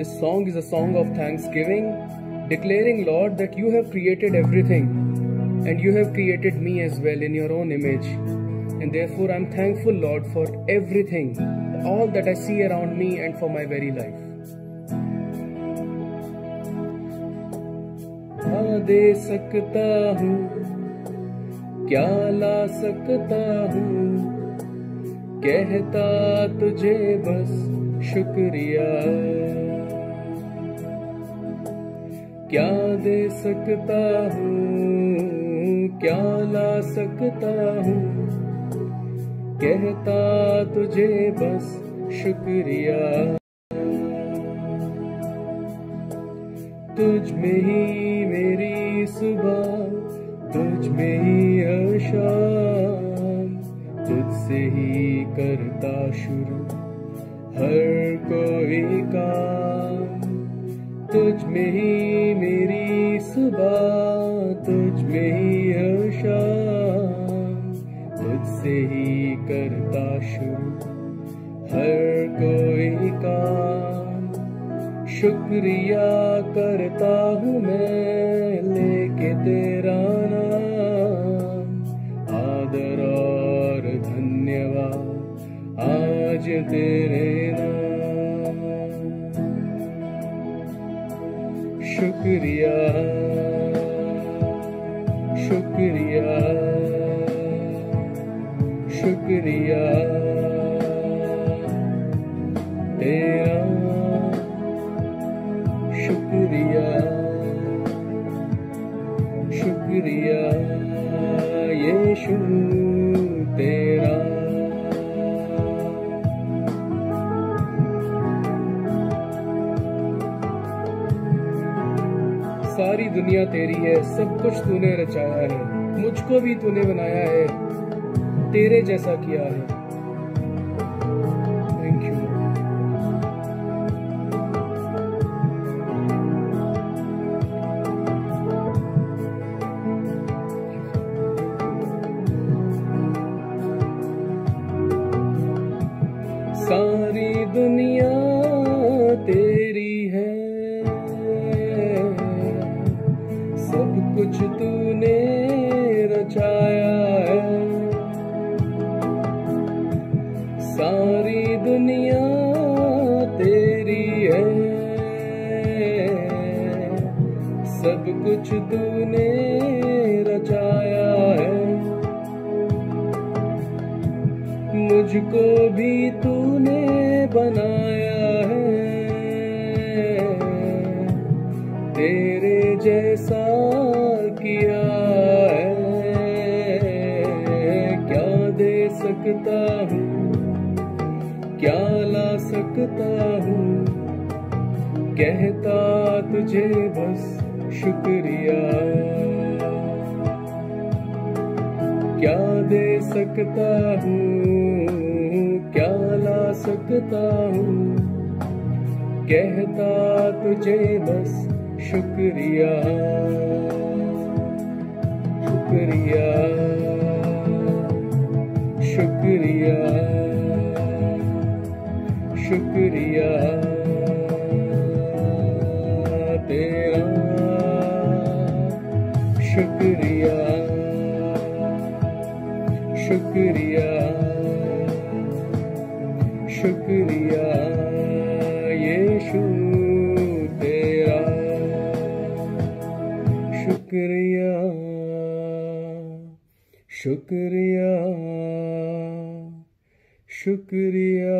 This song is a song of thanksgiving, declaring, Lord, that you have created everything and you have created me as well in your own image. And therefore, I'm thankful, Lord, for everything, all that I see around me and for my very life. दे सकता हूँ क्या ला सकता हूँ कहता तुझे बस शुक्रिया क्या दे सकता हूँ? क्या ला सकता हूँ? कहता तुझे बस शुक्रिया। तुझ में ही मेरी सुबह, तुझ में ही हर शाम तुझसे ही करता शुरू हर कोई काम। तुझ में ही मेरी सुबह, तुझ में ही हर शाम। तुझसे ही करता शुरू हर कोई काम। शुक्रिया करता हूँ मैं लेके तेरा नाम। आदर और धन्यवाद आज तेरे नाम। शुक्रिया शुक्रिया शुक्रिया तेरा शुक्रिया शुक्रिया यीशु सारी दुनिया तेरी है, सब कुछ तूने रचाया है। मुझको भी तूने बनाया है, तेरे जैसा किया है। थैंक यू सारी दुनिया तेरी कुछ तूने रचाया है। सारी दुनिया तेरी है। सब कुछ तूने रचाया है। मुझको भी तूने बनाया सकता हूँ। कहता तुझे बस शुक्रिया। क्या दे सकता हूँ? क्या ला सकता हूँ? कहता तुझे बस शुक्रिया। शुक्रिया। शुक्रिया। तेरा शुक्रिया शुक्रिया शुक्रिया यीशु तेरा शुक्रिया शुक्रिया शुक्रिया